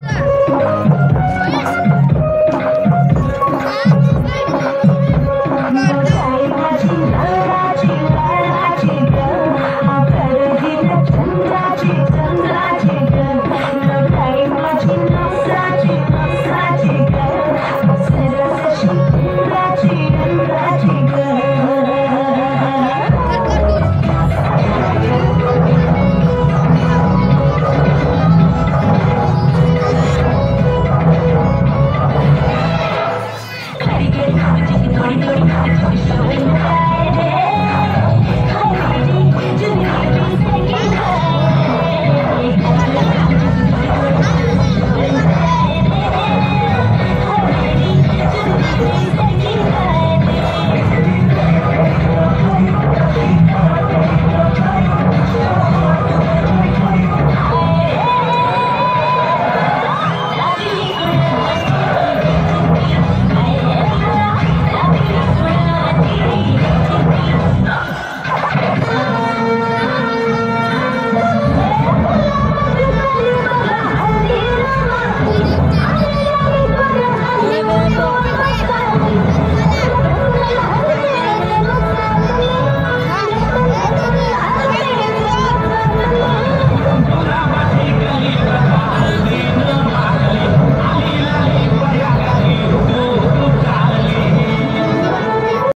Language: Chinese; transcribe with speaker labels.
Speaker 1: 对。